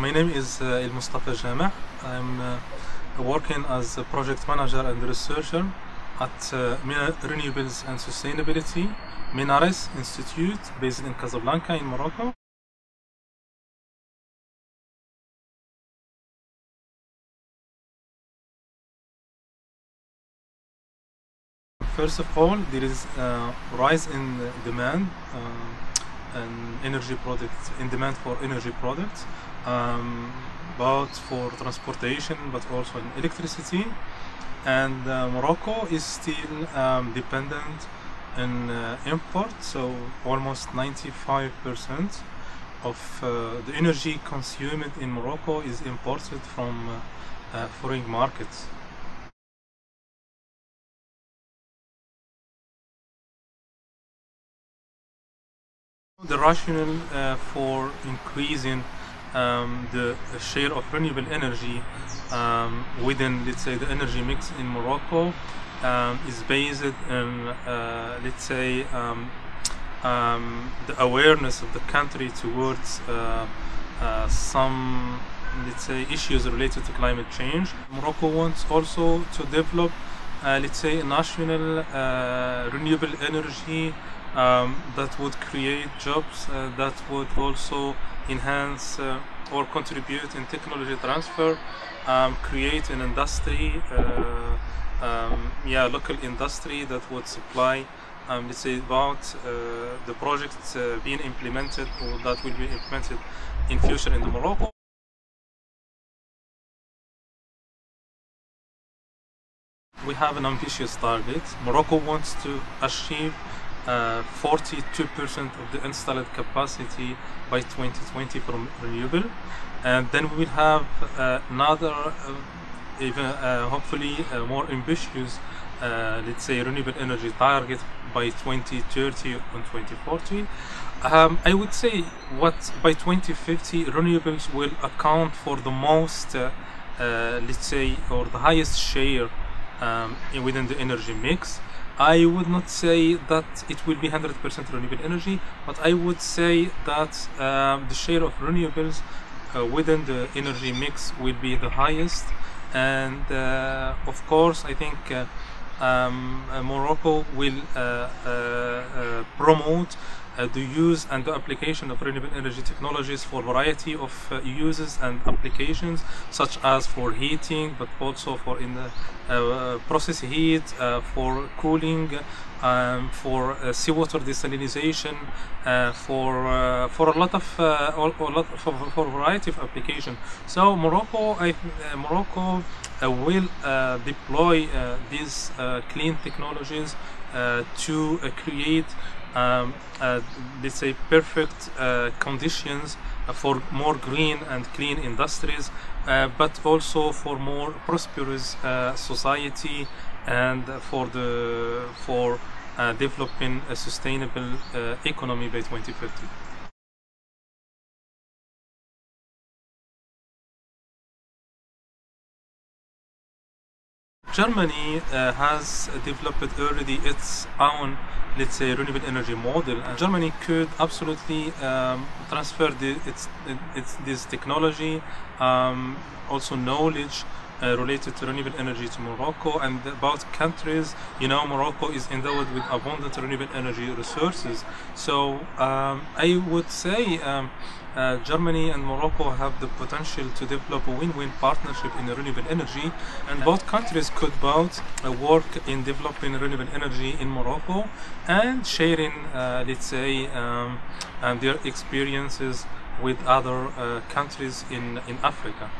My name is uh, El Mostafa Jamea. I'm uh, working as a project manager and researcher at uh, Renewables and Sustainability MENARES Institute based in Casablanca in Morocco. First of all, there is a rise in demand and energy products, in demand for energy products, um, both for transportation but also in electricity. And uh, Morocco is still um, dependent on uh, import, so almost 95% of uh, the energy consumed in Morocco is imported from uh, uh, foreign markets. The rationale uh, for increasing um, the share of renewable energy um, within, let's say, the energy mix in Morocco um, is based on, uh, let's say, um, um, the awareness of the country towards uh, uh, some, let's say, issues related to climate change. Morocco wants also to develop, uh, let's say, a national uh, renewable energy um, that would create jobs uh, that would also enhance uh, or contribute in technology transfer, um, create an industry, uh, um, yeah, local industry that would supply, um, let's say, about uh, the projects uh, being implemented or that will be implemented in future in the Morocco. We have an ambitious target. Morocco wants to achieve 42% of the installed capacity by 2020 from renewable. And then we will have uh, another uh, even uh, hopefully more ambitious let's say renewable energy target by 2030 and 2040 um, I would say what by 2050 renewables will account for the most let's say or the highest share um, within the energy mix I would not say that it will be 100% renewable energy, but I would say that um, the share of renewables uh, within the energy mix will be the highest. And uh, of course, I think uh, um, Morocco will promote uh, Uh, the use and the application of renewable energy technologies for variety of uh, uses and applications such as for heating but also for in the uh, process heat uh, for cooling um, for uh, seawater desalination for for a lot of a lot for, for a variety of applications so Morocco I, Morocco will deploy these clean technologies to create um, uh, let's say perfect uh, conditions for more green and clean industries uh, but also for more prosperous society and for the for developing a sustainable economy by 2050 Germany uh, has developed already its own, let's say, renewable energy model, and Germany could absolutely um, transfer the, its, its this technology, um, also knowledge uh, related to renewable energy to Morocco and about countries. You know, Morocco is endowed with abundant renewable energy resources. So um, I would say um, uh, Germany and Morocco have the potential to develop a win-win partnership in renewable energy, and both countries could both uh, work in developing renewable energy in Morocco and sharing, uh, let's say, um, their experiences with other uh, countries in in Africa.